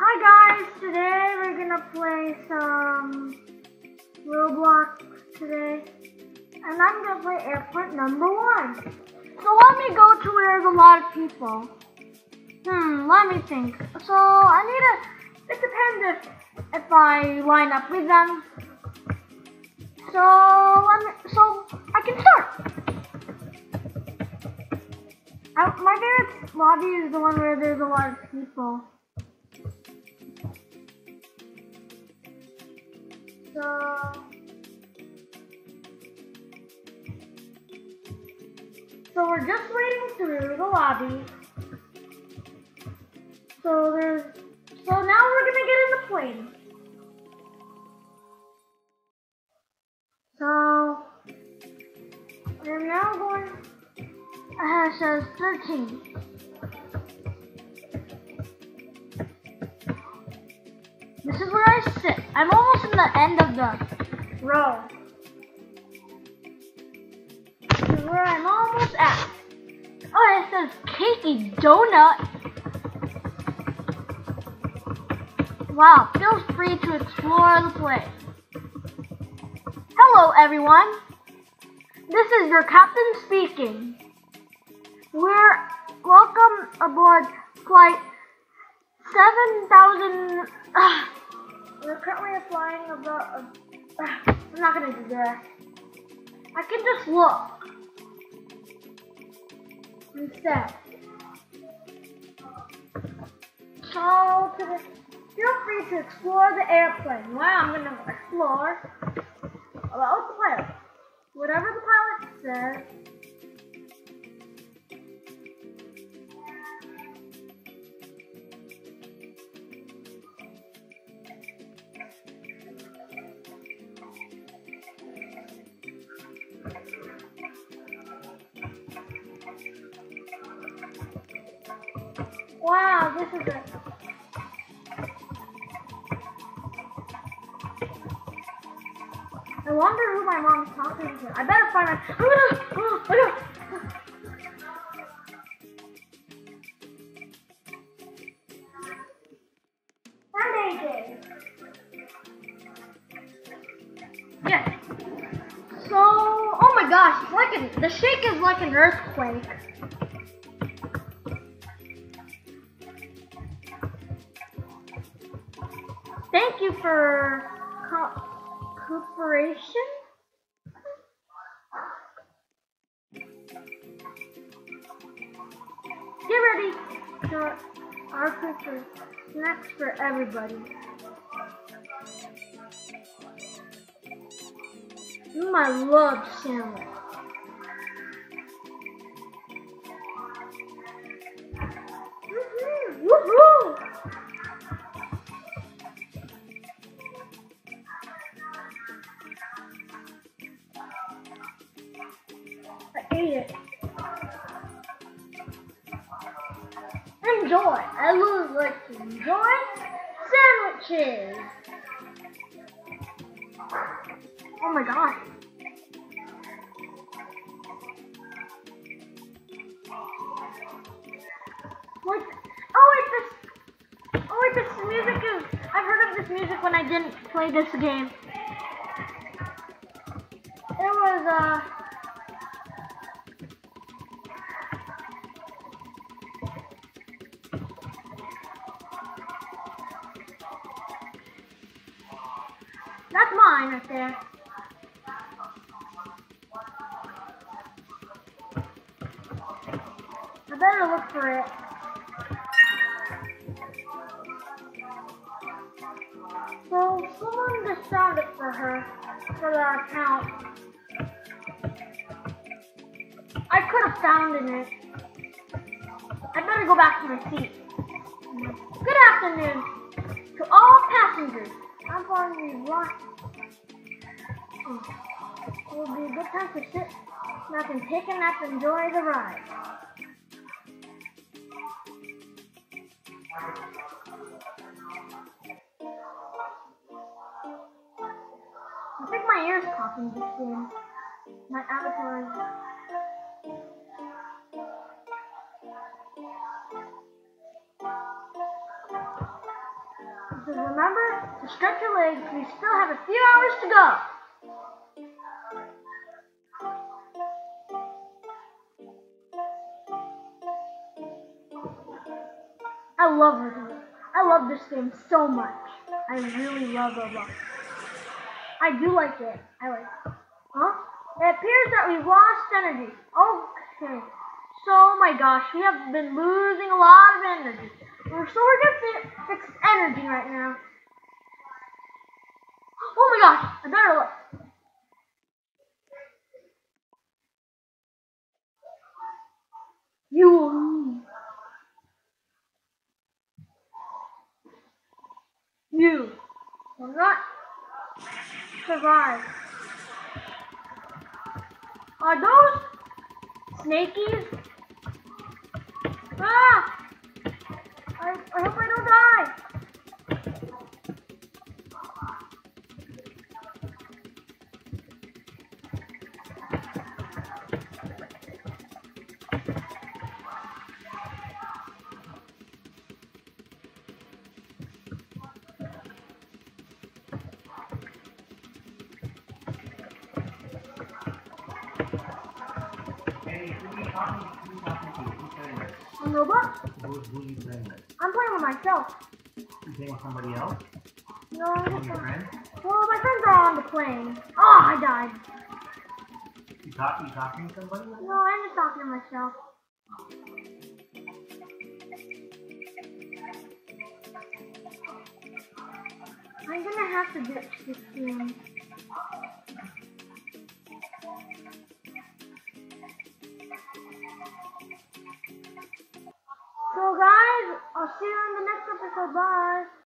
Hi guys, today we're gonna play some Roblox today. And I'm gonna play airport number one. So let me go to where there's a lot of people. Hmm, let me think. So I need a, it depends if, if I line up with them. So let me, so I can start. I, my favorite lobby is the one where there's a lot of people. So, so we're just waiting through the lobby. So there's, so now we're gonna get in the plane. So, we're now going, uh, says 13. This is where I sit. I'm almost in the end of the row. This is where I'm almost at. Oh, it says Casey Donut. Wow, feel free to explore the place. Hello, everyone. This is your captain speaking. We're welcome aboard flight 7000. Uh, I'm not gonna do that. I can just look instead. So, feel free to explore the airplane. Well, I'm gonna explore about the pilot. Whatever the pilot says. Wow, this is a I wonder who my mom's talking to. I better find out. I'm gonna. Oh, got. Sunday Yes. So, oh my gosh, like a, the shake is like an earthquake. Thank you for co- cooperation. Get ready for our picture snacks for everybody. I love sandwich. Enjoy. I love like to enjoy sandwiches. Oh my god. Like, oh wait, this, oh wait, this music is, I've heard of this music when I didn't play this game. It was, uh, That's mine right there. I better look for it. So someone just found it for her for the account. I could have found in it. I better go back to my seat. Good afternoon to all passengers. I'm going to be it will be a good time to sit back and take a nap and enjoy the ride. I think my ear's popping this soon. My avatar. Remember to stretch your legs. We still have a few hours to go. I love Roblox. I love this game so much. I really love Roblox. I do like it. I like it. Huh? It appears that we've lost energy. Okay. So, oh my gosh, we have been losing a lot of energy. So we're gonna fix energy right now. Oh my gosh, I better look. You will You will not survive. Are those snakies? On Roblox? Who, who you playing with? I'm playing with myself. You playing with somebody else? No, I'm just your friends? Well, my friends are on the plane. Oh, I died. You talk you talking to somebody? No, I'm just talking to myself. I'm gonna have to ditch this game. So guys, I'll see you in the next episode. Bye.